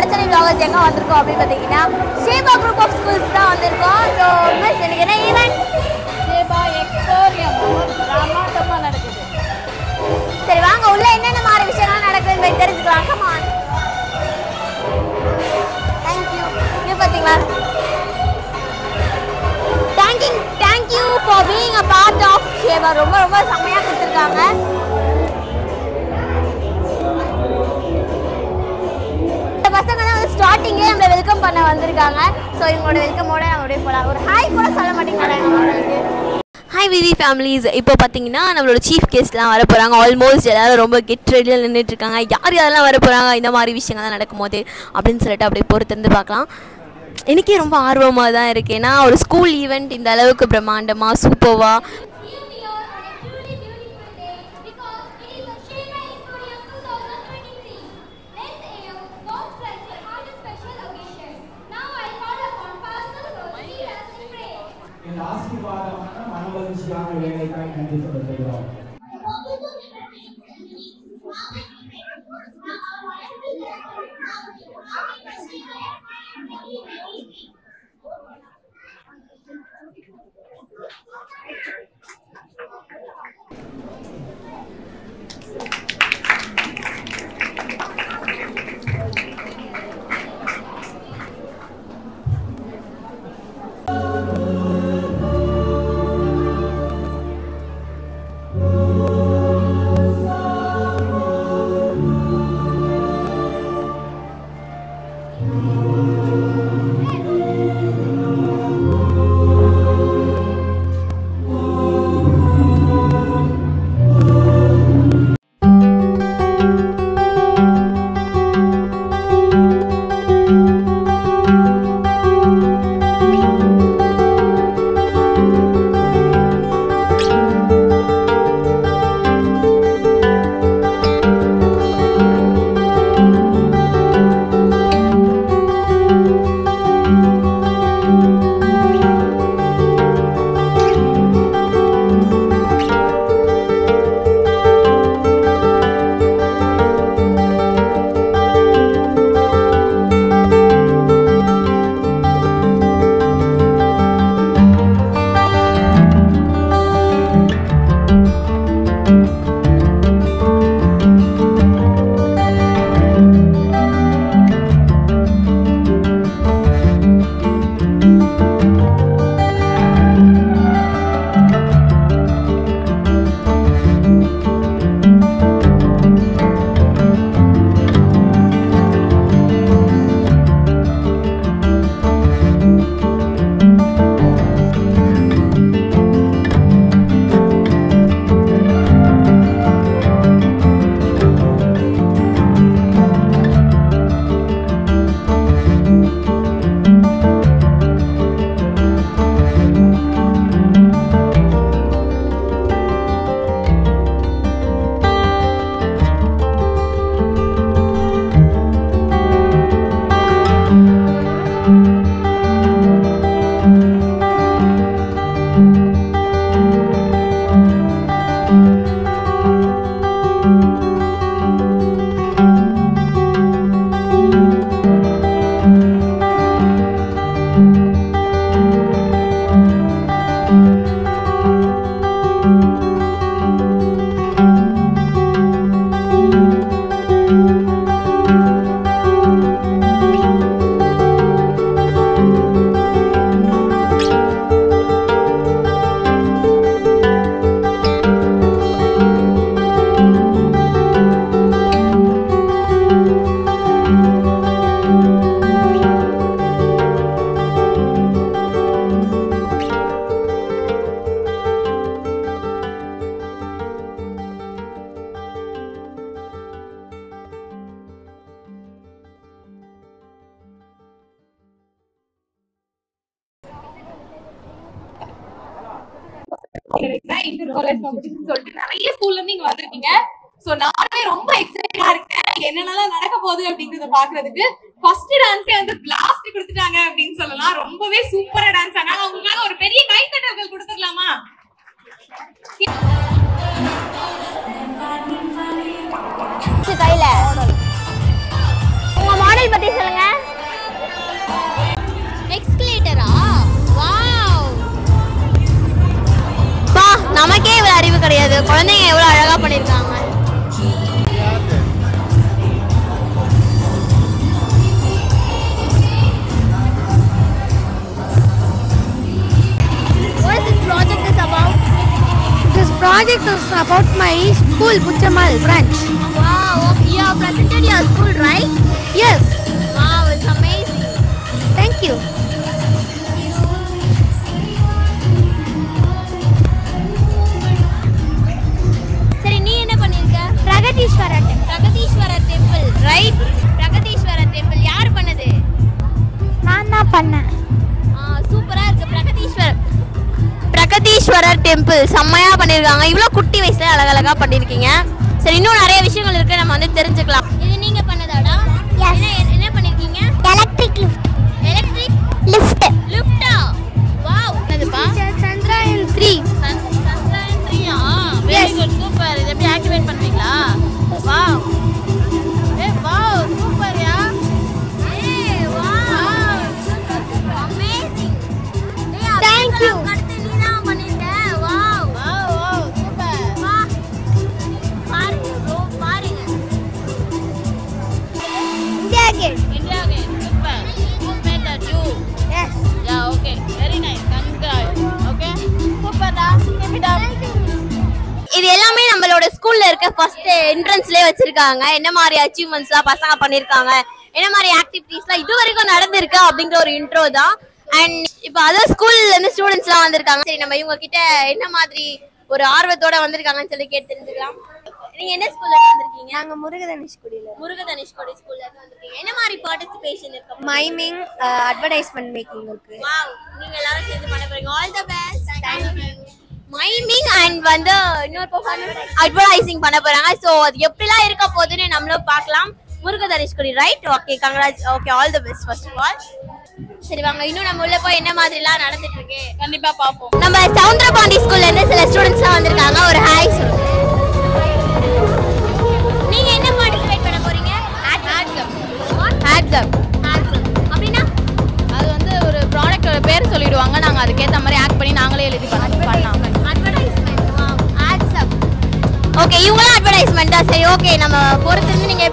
வடச்சனை vloggers எங்க வந்திருக்கோம் அப்படின்னு பார்த்தீங்கன்னா ஷேபா குரூப் ஆஃப் ஸ்கூல்ஸ் தான் வந்திருக்கோம். ஸோ மிஸ் எனக்கு என்ன ஈவெண்ட் சேபா எக்ஸ்போரியம் பிரமாண்டமா நடக்குது. சரி வாங்க உள்ள என்னென்ன மாதிரி விஷயங்கள் நடக்குதுன்னு போய் தெரிஞ்சுக்கலாம். கமான் தேங்க்யூ இது பார்த்தீங்களா? Thank you thank you for being a part of Seva ரொம்ப ரொம்ப செம்மையாக கொடுத்துருக்காங்க. ஸ்டார்டிங்கே நம்ம நம்மளை வெல்கம் பண்ண வந்திருக்காங்க. ஸோ இவங்களோட வெல்கமோட அப்படியே போகலாம் ஒரு ஹாய் கூட சொல்ல மாட்டேங்கிறாங்க ஹாய் விவி ஃபேமிலிஸ் இப்போ பார்த்தீங்கன்னா நம்மளோட சீஃப் கெஸ்ட்லாம் வர போகிறாங்க ஆல்மோஸ்ட் எல்லாரும் ரொம்ப கெட் ரெடியில் நின்றுட்டு இருக்காங்க. யார் யாரெல்லாம் வர போகிறாங்க இந்த மாதிரி விஷயங்கள்லாம் நடக்கும்போது அப்படின்னு சொல்லிட்டு அப்படியே பொறுத்திருந்து பார்க்கலாம். எனக்கே ரொம்ப ஆர்வமாக தான் இருக்குது ஏன்னா ஒரு ஸ்கூல் ஈவெண்ட் இந்த அளவுக்கு பிரம்மாண்டமாக சூப்பர்வாக இன்டர் காலேஜ் காம்படிஷன் சொல்லிட்டு நிறைய ஸ்கூல்ல இருந்து இங்க வந்திருக்கீங்க. சோ நானுமே ரொம்ப எக்ஸைட்டடா இருக்கேன். என்னென்னலாம் நடக்க போகுது அப்படிங்கறத பாக்குறதுக்கு ஃபர்ஸ்ட் டான்ஸே வந்து பிளாஸ்ட் கொடுத்துட்டாங்க அப்படின்னு சொல்லலாம். ரொம்பவே சூப்பரா டான்ஸ் ஆனாங்க அவங்களுக்காக ஒரு பெரிய கைத்தட்டல்கள் கொடுத்துடலாமா? கையில. உங்க மாடல் பத்தி சொல்லுங்க. அறிவு கிடையாது குழந்தைங்க எவ்வளோ அழகாக பண்ணியிருக்காங்க This project is about my school, Puchamal branch. Wow, you have presented your school, right? Yes. Wow, it's amazing. Thank you. Brihadeeswarar Brihadeeswarar temple right Brihadeeswarar temple யார் பண்ணது? நான் தான் பண்ணேன். சூப்பரா இருக்கு. பிரகதீஸ்வரர் பிரகதீஸ்வரர் டெம்பிள் செம்மையா பண்ணிருக்காங்க. இவ்வளோ குட்டி வயசுல அழகழகா பண்ணிருக்கீங்க. சரி இன்னும் நிறைய விஷயங்கள் இருக்கு. நம்ம வந்து தெரிஞ்சுக்கலாம். இது நீங்க பண்ணதாடா? என்ன என்ன பண்ணிருக்கீங்க? எலக்ட்ரிக் லிஃப்ட் எலக்ட்ரிக் லிஃப்ட் லிஃப்டா வாவ் என்னதுப்பா? சந்திராயன் 3 சந்திராயன் 3 ஆ? வெரி குட் சூப்பர் இது எப்படி ஆக்டிவேட் பண்ணுவீங்களா? வாவ் இருக்க ஃபர்ஸ்ட் என்ட்ரன்ஸ்லயே வச்சிருக்காங்க. என்ன மாதிரி அச்சீவ்மெண்ட்ஸ்லாம் பசங்க பண்ணிருக்காங்க? என்ன மாதிரி ஆக்டிவிட்டீஸ்லாம் இது வரைக்கும் நடந்திருக்கு அப்படிங்கிற ஒரு இன்ட்ரோ தான். அண்ட் இப்போ அதர் ஸ்கூல்ல இருந்து ஸ்டூடெண்ட்ஸ்லாம் வந்திருக்காங்க. சரி நம்ம இவங்க கிட்ட என்ன மாதிரி ஒரு ஆர்வத்தோட வந்திருக்காங்கன்னு சொல்லி கேட்டு தெரிஞ்சுக்கலாம். நீங்க என்ன ஸ்கூல்ல வந்திருக்கீங்க? நாங்க முருகதனுஷ்குடியில முருகதனுஷ்கோடி ஸ்கூல்ல இருந்து வந்திருக்கீங்க. என்ன மாதிரி பார்ட்டிசிபேஷன் இருக்கு? மைமிங் அட்வர்டைஸ்மெண்ட் மேக்கிங் இருக்கு. வாவ் நீங்க எல்லாரும் சேர்ந்து பண்ண போறீங்க. All the best thank you miming and வந்து இன்னொரு பெர்ஃபார்மன்ஸ் அட்வர்டைசிங் பண்ண போறாங்க. சோ அது எப்படிலாம் இருக்க போகுதுன்னு நம்மளும் பார்க்கலாம். Murugadhanushkudi right okay congrats okay all the best first of all சரி வாங்க. இன்னும் நம்ம உள்ள போய் என்ன மாதிரிலாம் நடந்துட்டு இருக்கு? கண்டிப்பா பாப்போம் நம்ம சவுந்தரபாண்டி ஸ்கூல்ல இருந்து சில ஸ்டூடெண்ட்ஸ்லாம் வந்திருக்காங்க. ஒரு ஹாய் சொல்லுங்க நீங்க என்ன பார்ட்டிசிபேட் பண்ண போறீங்க? ஹேட்ஸ்அப் அப்படின்னா அது வந்து ஒரு ப்ராடக்ட்டோட பேர் சொல்லிடுவாங்க. நாங்க அதுக்கேத்த மாதிரி ஆக்ட் பண்ணி நாங்களே எழுதி பண்ண பண்ணலாம் ஓகே இவங்களும் அட்வர்டைஸ்மெண்ட் தான் சரி ஓகே நம்ம பொறுத்திருந்து நீங்க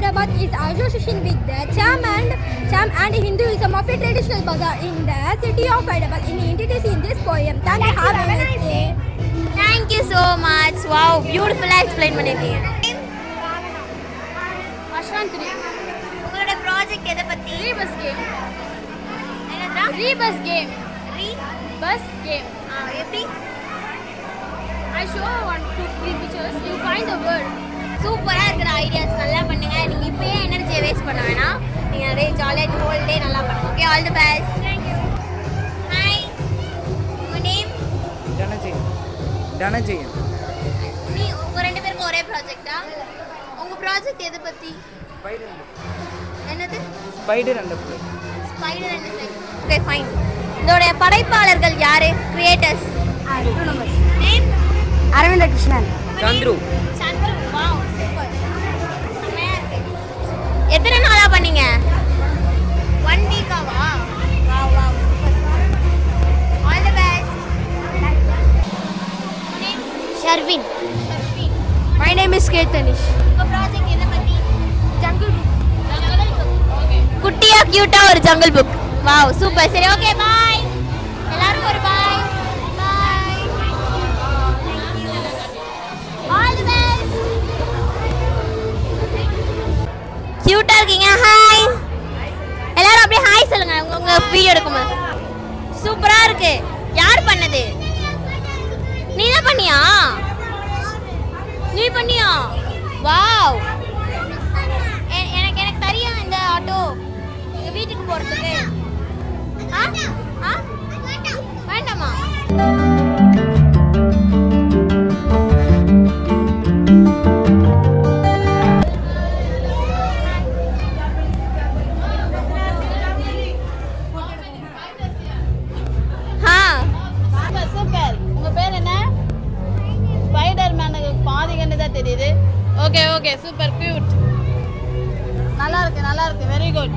Hyderabad is association with the Cham and Cham and Hinduism of a traditional bazaar in the city of Hyderabad. In entities in this poem. Thank you. Have a nice day. Thank you so much wow பியூட்டிஃபுல்லா explain பண்ணிருக்கீங்க Ashwantri. உங்களோட project எதை பத்தி Rebus game. என்னதுடா Rebus game. ரீ Bus game. ஆ எப்படி I show one, two, three pictures. You find the word. சூப்பரா இருக்கிற ideas நல்லா பண்ணுங்க. நீங்க இப்பயே எனர்ஜியை வேஸ்ட் பண்ண வேணாம். நீங்க நிறைய ஜாலியாக ஹோல் டே நல்லா பண்ணுங்க okay all the best thank you hi உங்க நேம் தனஜெயன். தனஜெயன். நீ உங்க ரெண்டு பேருக்கும் ஒரே ப்ராஜெக்ட்டா உங்க ப்ராஜெக்ட் எதை பத்தி? ஸ்பைடர் என்னது? Spider and fly spider and fly okay fine இதோட படைப்பாளர்கள் யாரு? கிரியேட்டர்ஸ் நேம் அரவிந்த கிருஷ்ணன் சந்துரு சந்துரு பண்ணீங்க? One வீக்காவா all the best Sharvin. Sharvin. Is K Dhanish உங்க ப்ராஜெக்ட் என்ன பத்தி? ஜங்கிள் குட்டியா கியூட்டா ஒரு ஜங்கிள் புக் வாவ் சூப்பர் சரி ஓகே பாய் கியூட்டா இருக்கீங்க. ஹாய் எல்லாரும் அப்படியே ஹாய் சொல்லுங்க. உங்க உங்க வீடியோ எடுக்கும்போது. சூப்பரா இருக்கு. யார் பண்ணது? நீ தான் பண்ணியா? நீ பண்ணியா? வாவ் எனக்கு எனக்கு தெரியும் இந்த ஆட்டோ எங்க வீட்டுக்கு போறதுக்கு. ஆ? ஆ? வேண்டாமா? தெரியுது. ஓகே ஓகே சூப்பர் கியூட் நல்லா இருக்கு நல்லா இருக்கு வெரி குட்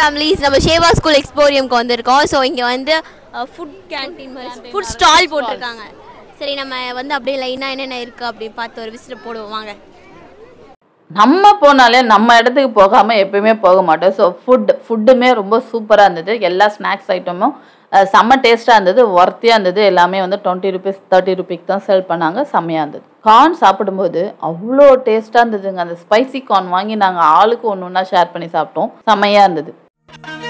ஃபேமிலிஸ் நம்ம ஷேவா ஸ்கூல் எக்ஸ்போரியம்க்கு வந்திருக்கோம். ஸோ இங்கே வந்து ஃபுட் கேன்டீன் ஃபுட் ஸ்டால் போட்டிருக்காங்க. சரி நம்ம வந்து அப்படியே லைனாக என்னென்ன இருக்குது அப்படி பார்த்து ஒரு விசிட் போடுவோம். வாங்க. நம்ம போனாலே நம்ம இடத்துக்கு போகாமல் எப்பயுமே போக மாட்டோம். ஸோ ஃபுட் ஃபுட்டுமே ரொம்ப சூப்பராக இருந்தது. எல்லா ஸ்நாக்ஸ் ஐட்டமும் செம்ம டேஸ்ட்டாக இருந்தது. ஒர்த்தியாக இருந்தது. எல்லாமே வந்து டுவெண்ட்டி ருபீஸ் தேர்ட்டி ருபீக்கு தான் செல் பண்ணாங்க. செம்மையாக இருந்தது. கார்ன் சாப்பிடும்போது அவ்வளோ டேஸ்ட்டாக இருந்ததுங்க. அந்த ஸ்பைசி கார்ன் வாங்கி நாங்கள் ஆளுக்கு ஒன்று ஒன்றா ஷேர் பண்ணி சாப்பிட்டோம். செம்மையாக இருந்தது. வந்து இந்த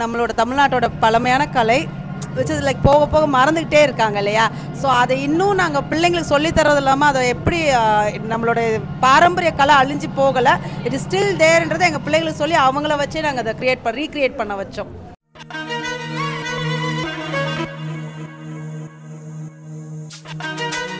நம்மளோட தமிழ்நாட்டோட பழமையான கலை வச்சு is லைக் போக போக மறந்துக்கிட்டே இருக்காங்க இல்லையா? ஸோ அதை இன்னும் நாங்கள் பிள்ளைங்களுக்கு சொல்லித்தரது இல்லாமல் அதை எப்படி நம்மளோட பாரம்பரிய கலை அழிஞ்சு போகலை இட் இஸ் ஸ்டில் தேர்ன்றதை எங்கள் பிள்ளைங்களுக்கு சொல்லி அவங்கள வச்சே நாங்கள் அதை க்ரியேட் பண்ண ரீக்ரியேட் பண்ண வச்சோம். அப்போ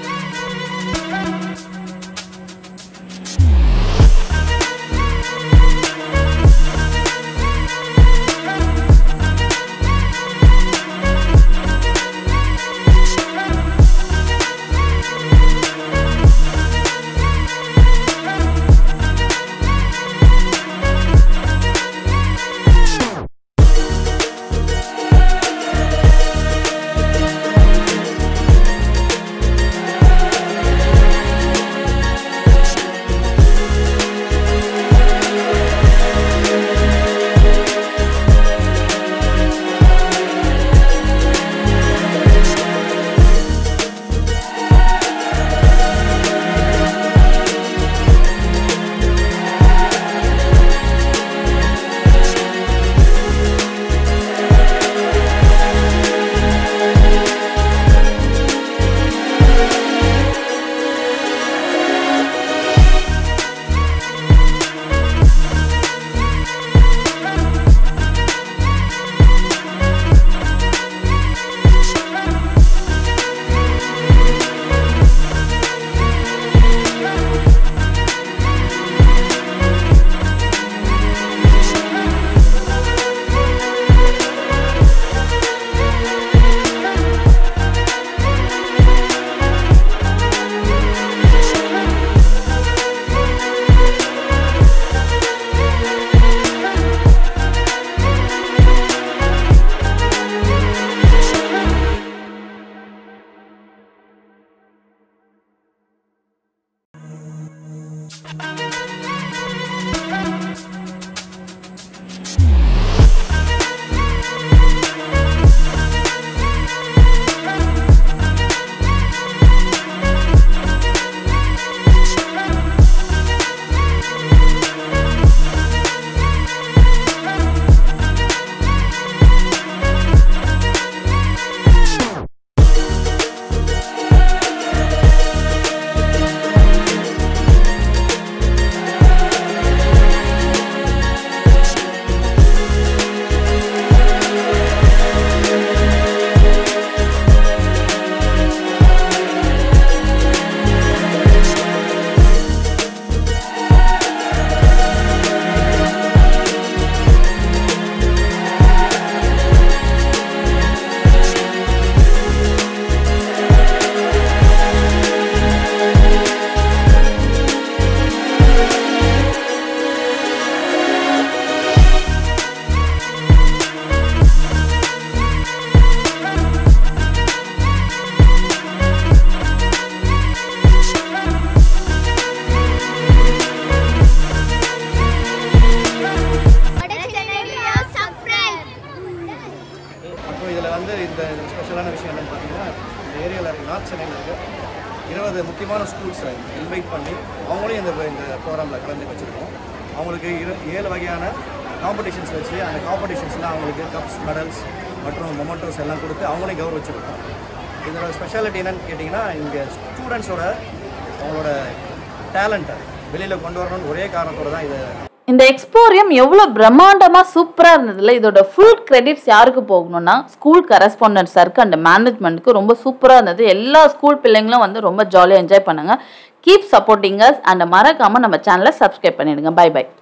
விதமான ஸ்கூல்ஸை இன்வைட் பண்ணி அவங்களையும் இந்த இந்த ப்ரோக்ராமில் கலந்து வச்சுருக்கோம். அவங்களுக்கு இரு ஏழு வகையான காம்படிஷன்ஸ் வச்சு அந்த காம்படிஷன்ஸில் அவங்களுக்கு கப்ஸ் மெடல்ஸ் மற்றும் மொமெண்டோஸ் எல்லாம் கொடுத்து அவங்களையும் கௌரவிச்சிருக்கோம். இதோட ஸ்பெஷாலிட்டி என்னன்னு கேட்டிங்கன்னா இங்கே ஸ்டூடெண்ட்ஸோட அவங்களோட டேலண்ட்டை வெளியில் கொண்டு வரணும்னு ஒரே காரணத்தோடு தான் இதை இந்த எக்ஸ்போரியம் எவ்வளோ பிரம்மாண்டமாக சூப்பராக இருந்ததில்ல? இதோட ஃபுல் கிரெடிட்ஸ் யாருக்கு போகணும்னா ஸ்கூல் கரஸ்பாண்டன்ட் சர்க்கு அண்ட் மேனேஜ்மெண்ட்டுக்கு ரொம்ப சூப்பராக இருந்தது. எல்லா ஸ்கூல் பிள்ளைங்களும் வந்து ரொம்ப ஜாலியாக என்ஜாய் பண்ணுங்கள் கீப் சப்போர்ட்டிங்கஸ் அண்ட் மறக்காமல் நம்ம சேனலை சப்ஸ்கிரைப் பண்ணிடுங்க. By by